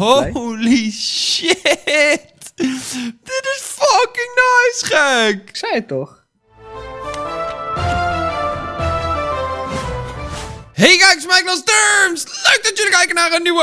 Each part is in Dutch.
Holy shit! Dit is fucking nice, gek! Ik zei het toch? Hey guys, Michael Terms! Leuk dat jullie kijken naar een nieuwe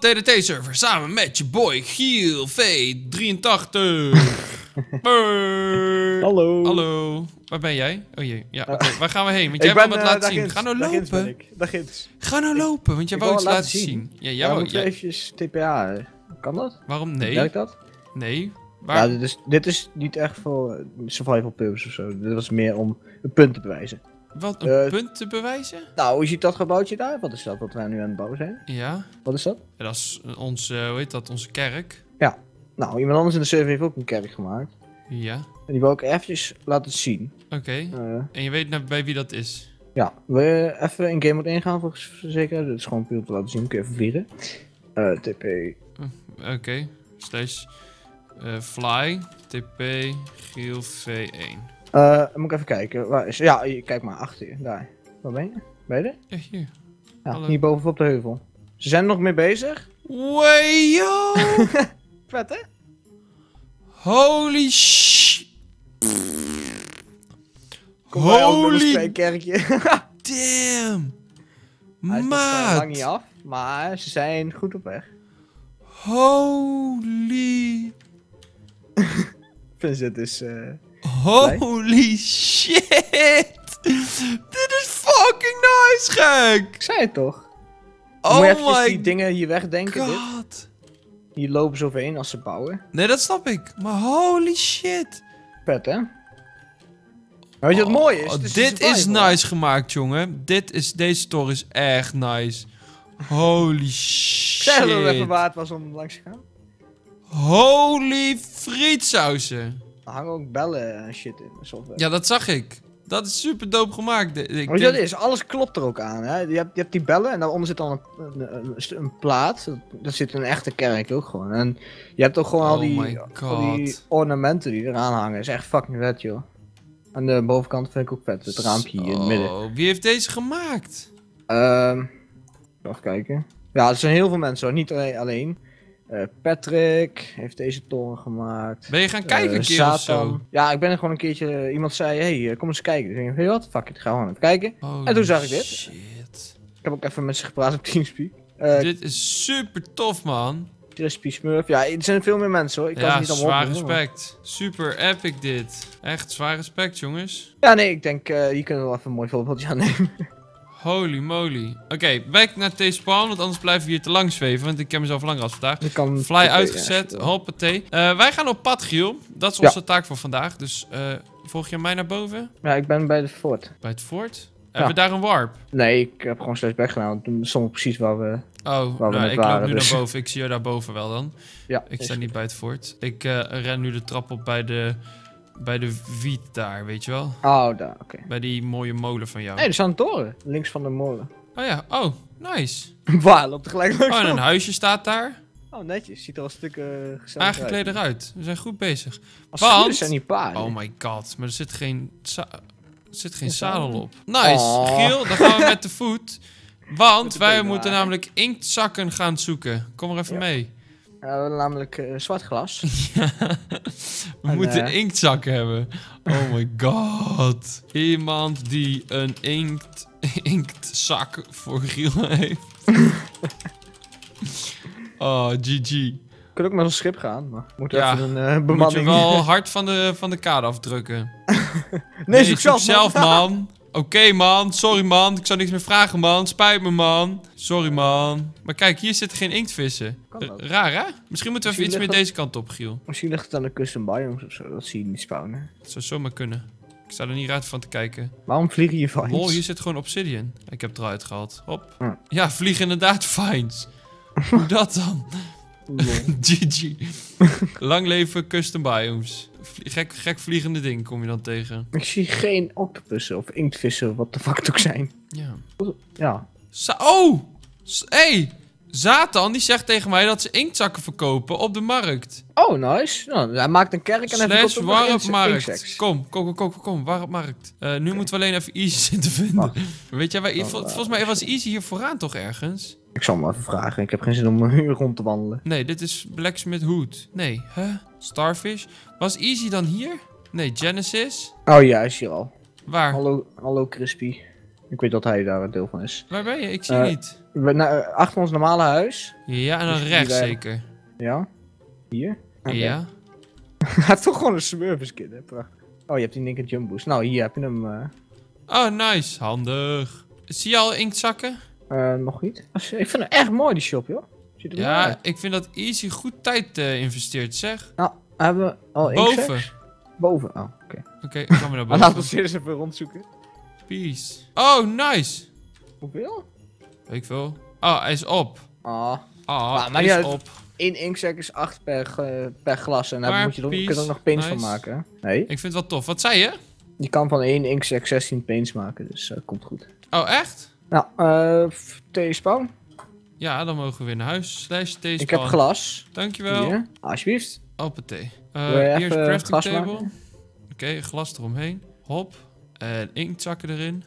TDT-server. Samen met je boy Giel V83. Hey. Hallo. Hallo. Waar ben jij? Oh jee. Ja. Waar gaan we heen? Want jij wil wat eh, laten zien. Ga nou daar lopen. ik. Daar. Ga nou lopen, want jij wou wil iets laten zien. Ja, jij Ja, wou... jij- eventjes TPA. eh, Kan dat? Waarom nee? Werkt dat? Nee. Waar? Ja, dit is, dit is niet echt voor eh, survival purpose of zo. Dit was meer om een punt te bewijzen. Wat, een eh, punt te bewijzen? Nou, hoe ziet dat gebouwtje daar? Wat is dat wat wij nu aan het bouwen zijn? Ja. Wat is dat? Ja, Dat is onze, hoe heet dat, onze kerk. Nou, iemand anders in de server heeft ook een kerk gemaakt. Ja. En die wil ik eventjes laten zien. Oké. Eh, En je weet nou bij wie dat is? ja, wil je even in game mode ingaan voor zeker? Dit is gewoon puur om te laten zien. Kun je even vliegen. Eh, TP. Oké. Slash eh, fly tp giel v1. Eh, moet ik even kijken. Waar is... Ja, kijk maar, achter je. Daar. Waar ben je? Ben je er? Ja, hier. Ja, Hallo. hier bovenop op de heuvel. Ze zijn er nog mee bezig. Wayo! Vet, hè? Holy sh... Kom een Holy klein kerkje. damn! Hij is nog eh, lang niet Maat! af, maar ze zijn goed op weg. Holy... Vincent is... eh, Holy shit! Dit is fucking nice, gek! Ik zei het toch? Oh Moet je even my die dingen hier wegdenken. Dit. Hier lopen ze overheen als ze bouwen. Nee, dat snap ik. Maar holy shit! Vet, hè? Maar weet je wat mooi is? Oh, is dit is nice gemaakt, jongen. Dit is, deze store is echt nice. Holy Ik zei dat het even shit. waard was om langs te gaan. Holy frietsausen. Er hangen ook bellen en shit in software. Ja, dat zag ik. Dat is super dope gemaakt. Ik Weet je wat denk- is? Alles klopt er ook aan. Hè? Je, hebt, je hebt die bellen en daaronder zit dan een, een, een, een plaat. Dat zit een echte kerk ook gewoon. En je hebt ook gewoon al, Oh die, al die ornamenten die eraan hangen. is echt fucking vet, joh. Aan de bovenkant vind ik ook vet. Het raampje hier in het midden. Zo, Wie heeft deze gemaakt? Ehm even kijken. Ja, er zijn heel veel mensen hoor. Niet alleen. alleen. Eh, Patrick heeft deze toren gemaakt. Ben je gaan kijken Eh, een keer of Satan. zo? Ja, ik ben er gewoon een keertje... Iemand zei, hey, eh, kom eens kijken. Dus ik weet je wat? Fuck it, ga gewoon even kijken. En toen zag ik dit. Shit. Ik heb ook even met ze gepraat op Teamspeak. Eh Dit is super tof, man. Crispy Smurf. Ja, er zijn veel meer mensen hoor. Ik kan Ja, ze niet allemaal zwaar maar- respect. Super epic dit. Echt zwaar respect, jongens. Ja, nee, ik denk, eh hier kunnen we wel even een mooi voorbeeldje aan nemen. Holy moly. Oké, back naar T-spawn, want anders blijven we hier te lang zweven. Want ik heb mezelf langer als vandaag. Ik kan Fly uitgezet, ja, hoppatee. Eh, wij gaan op pad, Giel. Dat is Ja. onze taak voor vandaag. Dus eh, volg je mij naar boven? Ja, ik ben bij de fort. Bij het fort? Hebben we daar een warp? Nee, ik heb gewoon slechts want Toen stond precies waar we... Oh, Waar we nou, ik loop nu dus. naar boven. Ik zie jou daar boven wel dan. Ja, Ik sta niet bij het fort. Ik eh, ren nu de trap op bij de, bij de wiet daar, weet je wel? Oh, daar, oké. Bij die mooie molen van jou. Nee, er staat een toren. Links van de molen. Oh ja, oh, nice. Waar, loopt tegelijk langs. Oh, en een huisje staat daar. Oh, netjes. Ziet er al een stuk eh gezellig Aangekleed uit. eruit. We zijn goed bezig. Als Want- schuurders zijn niet paarden. Oh my god, maar er zit geen, er zit geen Een zadel op. Nice, Oh. Giel, dan gaan we met de voet. Want wij moeten namelijk inktzakken gaan zoeken. Kom er even Ja. mee. Ja, we hebben namelijk eh, zwart glas. We En, moeten eh, inktzakken hebben. Oh my god. Iemand die een inkt, inktzak voor Giel heeft. Oh, GG. We kunnen ook met ons schip gaan, maar Ja, even een eh, Moet je bemanning... wel hard van de, van de kade afdrukken. nee, zoek zelf, zelf, man. Oké, man. Sorry, man. Ik zou niks meer vragen, man. Spijt me, man. Sorry, man. Maar kijk, hier zitten geen inktvissen. Eh, raar, hè? Misschien moeten we even iets meer deze kant op, Giel. Misschien ligt het aan de custom biomes of zo, dat zie je niet spawnen. Dat zou zomaar kunnen. Ik sta er niet uit van te kijken. Waarom vliegen je vines? Lol, hier zit gewoon obsidian. Ik heb het eruit gehaald. Hop. Ja. Ja, vliegen inderdaad fines. Hoe dat dan? GG. Lang leven custom biomes. Gek, gek vliegende ding kom je dan tegen. Ik zie geen octopussen of inktvissen, wat de fuck ook zijn. Ja. Ja. Sa oh! Hey! Zatan die zegt tegen mij dat ze inktzakken verkopen op de markt. Oh, nice. Nou, hij maakt een kerk en hij verkoopt warpmarkt. Kom, kom, kom, kom, kom, warpmarkt. Eh nu moeten we alleen even Easy zien te vinden. Wacht. Weet jij, waar, vol- volgens mij was Easy hier vooraan toch ergens? Ik zal hem even vragen. Ik heb geen zin om een uur rond te wandelen. Nee, dit is Blacksmith Hood. Nee, huh? Starfish? Was Easy dan hier? Nee, Genesis? Oh ja, hij is hier al. Waar? Hallo, hallo Crispy. Ik weet dat hij daar een deel van is. Waar ben je? Ik zie Eh, niet. We, nou, achter ons normale huis. Ja, en dan dus rechts wij- zeker. Ja. Hier. Oké. Ja. hij heeft toch gewoon een Smurfs kid, hè? Prachtig. Oh, je hebt die Nick Jumbo's. Nou, hier heb je hem. eh, Oh, nice. Handig. Zie je al inktzakken? Eh, nog niet. Ik vind hem echt mooi, die shop, joh. Er Ja, uit. ik vind dat Easy goed tijd eh, investeert, zeg. Nou, hebben we al Boven. Boven. Oh, oké. Oké, ik ga maar naar Maar laten we boven. eens even rondzoeken. Peace. Oh, nice. Hoeveel? Weet ik veel. Oh, hij is op. Ah, Ah, maar hij ja, is het- op. één inksek is 8 per, per glas. En daar moet je er, kun je er nog paints nice. van maken. Nee, Ik vind het wel tof. Wat zei je? je kan van één inksek 16 paints maken, dus dat komt goed. Oh, echt? Nou, eh T-spawn. Ja, dan mogen we weer naar huis. Slash deze Ik heb glas. Dankjewel. Hier, alsjeblieft. Wil Uh, je hier is crafting table. Oké, glas eromheen. Hop. En inktzakken erin.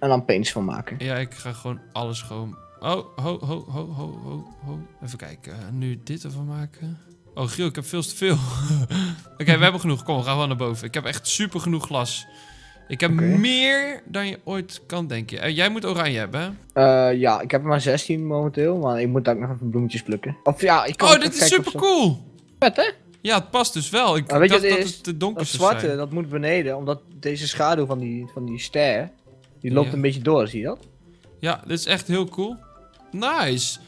En dan paints van maken. Ja, ik ga gewoon alles gewoon... Oh, ho, ho, ho, ho, ho, ho. Even kijken. eh, nu dit ervan maken. Oh, Giel, ik heb veel te veel. Oké, we hebben genoeg. Kom, we gaan gewoon naar boven. Ik heb echt super genoeg glas. Ik heb meer dan je ooit kan denken. Eh, jij moet oranje hebben, hè? Eh, ja, ik heb er maar 16 momenteel, maar ik moet ook nog even bloemetjes plukken. Of ja, ik kan Oh, dit is super cool. Vet, hè? Ja, het past dus wel. Ik je dacht wat dat het is? het te donker Dat zou zwarte, zijn. dat moet beneden, omdat deze schaduw van die, van die ster, die loopt Ja. een beetje door, zie je dat? Ja, dit is echt heel cool. Nice.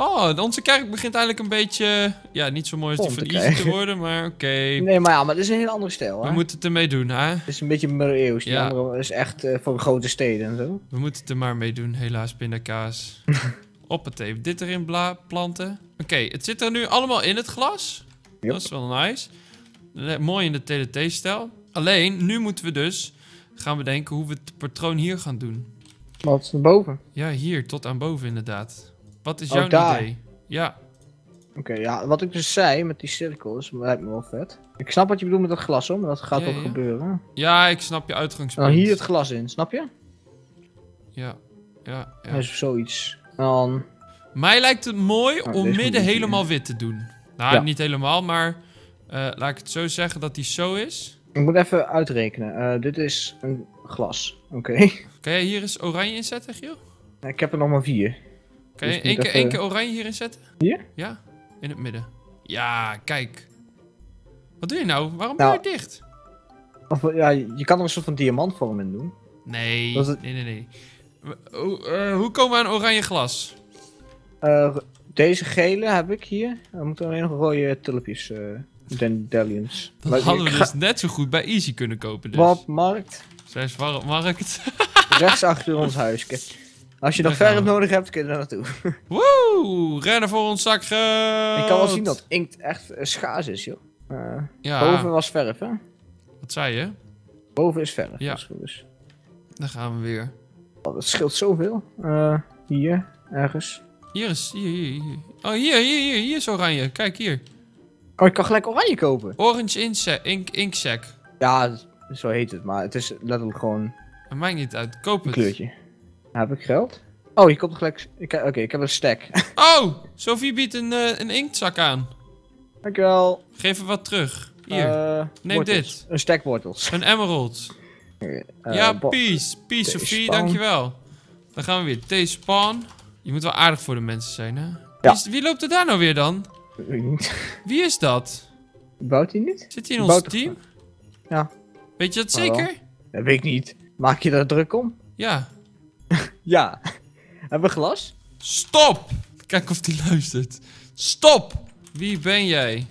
Oh, onze kerk begint eigenlijk een beetje... Ja, niet zo mooi als die van te Easy te worden, maar oké. Nee, maar ja, maar het is een hele andere stijl, We hè? moeten het ermee doen, hè? Het is een beetje middeleeuws, die Ja. andere is echt eh, voor grote steden en zo. We moeten het er maar mee doen, helaas, pindakaas. Hoppatee, dit erin bla planten. Oké, het zit er nu allemaal in het glas. Yep. Dat is wel nice. Mooi in de TDT-stijl. Alleen, nu moeten we dus gaan bedenken hoe we het patroon hier gaan doen. Wat boven? Ja, hier, tot aan boven inderdaad. Wat is Oh, jouw daar. idee? Ja, Oké, ja, wat ik dus zei met die cirkels, lijkt me wel vet. Ik snap wat je bedoelt met dat glas, hoor, maar dat gaat Ja, ook ja. gebeuren. ja, ik snap je En uitgangspunt. dan hier het glas in, snap je? Ja, ja, ja. Dus zoiets. En dan... Mij lijkt het mooi Oh, om midden helemaal wit te doen. Nou, Ja. niet helemaal, maar eh, laat ik het zo zeggen dat die zo is. Ik moet even uitrekenen. Eh, dit is een glas, oké. Kan jij hier eens oranje inzetten, Giel? ik heb er nog maar vier. Kan Dus je ik één keer, even- keer oranje hierin zetten? Hier? Ja, in het midden. Ja, kijk. Wat doe je nou? Waarom Nou. ben je dicht? Of, ja, je kan er een soort van diamantvorm in doen. Nee, het- nee, nee, Hoe, eh, hoe komen we aan oranje glas? Eh, deze gele heb ik hier. Er moeten alleen nog rode tulpjes. eh dandelions. Dat Maar hadden we ga- dus net zo goed bij Easy kunnen kopen. Dus. Wat, markt? Zes markt. Rechts achter ons huis. Kijk. Als je nog Daar verf nodig hebt, kun je er naartoe. Woe! Rennen voor ons zak geld. Ik kan wel zien dat inkt echt eh, schaars is, joh. Eh, Ja, Boven was verf, hè? wat zei je? Boven is verf. Ja. is. Daar gaan we weer. Oh, dat scheelt zoveel. Eh, hier, ergens. Hier is, hier, hier, hier. Oh, hier, hier, hier, hier is oranje. Kijk hier. Oh, ik kan gelijk oranje kopen. Orange ink, inksack. Ja, zo heet het, maar het is letterlijk gewoon Het maakt niet uit. Koop een het. kleurtje. Heb ik geld? Oh, je komt gelijk... ik- Oké, ik heb een stack. Oh, Sophie biedt een, eh, een inktzak aan. Dankjewel. Geef er wat terug. Hier, Eh, neem wortels. dit. Een stack wortels. een emerald. Eh, ja, peace. Peace, Sophie. spawn. Dankjewel. Dan gaan we weer. T-spawn. Je moet wel aardig voor de mensen zijn, hè? Ja. Wie, is- wie loopt er daar nou weer dan? Weet ik niet. Wie is dat? Bouwt hij niet? Zit hij in ons team? Ja. Weet je dat zeker? Dat weet ik niet. Maak je er druk om? Ja. Ja. Hebben we glas? Stop! Kijk of die luistert. Stop! Wie ben jij?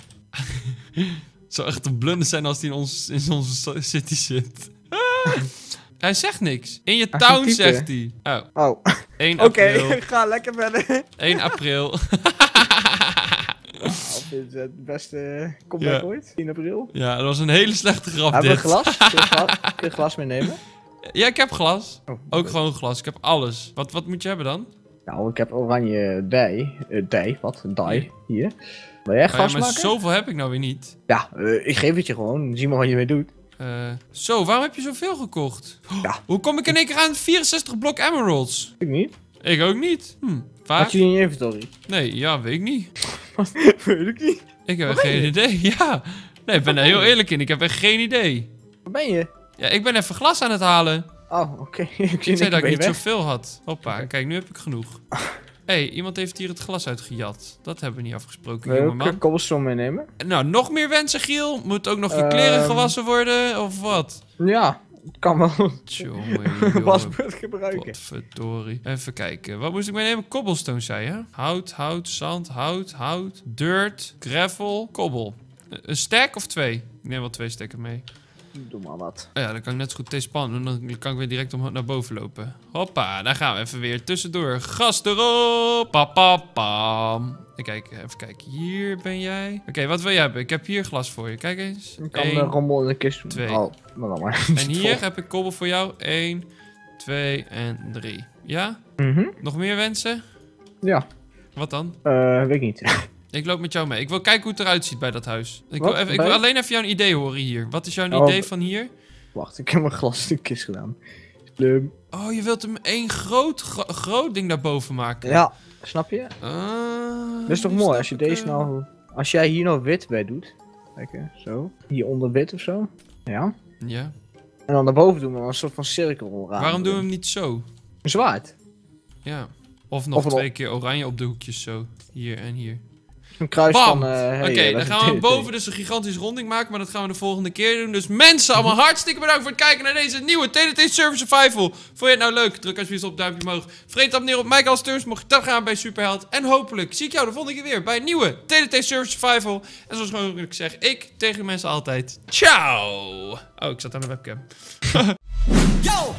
Het zou echt een blunder zijn als hij in, ons, in onze city zit. Hij zegt niks. In je town zegt hij. Oh, Oh, 1 oké. april. Ga lekker verder. 1 april. Dit is het beste comeback Ja. ooit? 10 april. ja, dat was een hele slechte grap Hebben we dit. glas? Kun je glas, kun je glas meenemen? Ja, ik heb glas. Oh, Ook gewoon glas. Ik heb alles. Wat, wat moet je hebben dan? Nou, ik heb oranje dij. eh dij, wat? Dij. Hier. Wil jij Oh ja, gas maar maken? zoveel heb ik nou weer niet. Ja, eh, ik geef het je gewoon. Zie maar wat je mee doet. Eh, zo, waarom heb je zoveel gekocht? Ja. Hoe kom ik in één keer aan 64 blok emeralds? Ik niet. Ik ook niet. Hm, Waar? Had je die in je inventory? Nee, ja, weet ik niet. Weet ik niet. Ik heb echt geen idee. Ja. Nee, ik ben er heel eerlijk in. Ik heb echt geen idee. Waar ben je? Ja, ik ben even glas aan het halen. Oh, oké. ik zei dat ik niet zoveel had. Hoppa, kijk, nu heb ik genoeg. Hé, hey, iemand heeft hier het glas uitgejat. Dat hebben we niet afgesproken, Wil je ook jongeman. een cobblestone meenemen? Nou, nog meer wensen, Giel? Moet ook nog je Ehm. kleren gewassen worden, of wat? Ja, kan wel Tjonge, wasbeurt gebruiken. Potverdorie. Even kijken. Wat moest ik meenemen? Cobblestone, zei je? Hout, hout, zand, hout, hout, dirt, gravel, kobbel. Een stack of twee? Ik neem wel twee stacken mee. Doe maar wat. Oh ja, dan kan ik net zo goed deze pan doen. Dan kan ik weer direct om naar boven lopen. Hoppa, daar gaan we even weer tussendoor. Gas erop. Pa, pa, pam. En Kijk, even kijken. Hier ben jij. Oké, wat wil jij hebben? Ik heb hier glas voor je. Kijk eens. Ik kan Eén. de rommel in de kist doen. twee. Oh, maar. En hier heb ik kobbel voor jou. 1, 2 en 3. Ja? Mhm. Nog meer wensen? Ja, Wat dan? eh, weet ik niet. Ik loop met jou mee. Ik wil kijken hoe het eruit ziet bij dat huis. Ik, wil, even, ik wil alleen even jouw idee horen hier. Wat is jouw Oh. idee van hier? Wacht, ik heb mijn glas in de kist gedaan. Plum. Oh, je wilt hem één groot, gro- groot ding daarboven maken. Ja, snap je? Ah, Dat is toch mooi als je deze eh. nou... Als jij hier nou wit bij doet. Kijk, zo. Hieronder wit of zo. Ja. Ja. En dan daarboven doen we een soort van cirkel. Waarom doen we hem niet zo? Een zwaard. Ja. Of nog Of twee keer oranje op de hoekjes zo. Hier en hier. Een kruis Bam! van... eh, hey, Oké, eh, dan gaan we boven dus een gigantische ronding maken, maar dat gaan we de volgende keer doen. Dus mensen, allemaal hartstikke bedankt voor het kijken naar deze nieuwe TDT Server Survival. Vond je het nou leuk? Druk alsjeblieft op duimpje omhoog. Vergeet te abonneren op Michael Steurs, mocht je dat gaan bij Superheld. En hopelijk zie ik jou de volgende keer weer bij een nieuwe TDT Server Survival. En zoals ik zeg, ik tegen de mensen altijd, ciao! Oh, ik zat aan de webcam. Yo,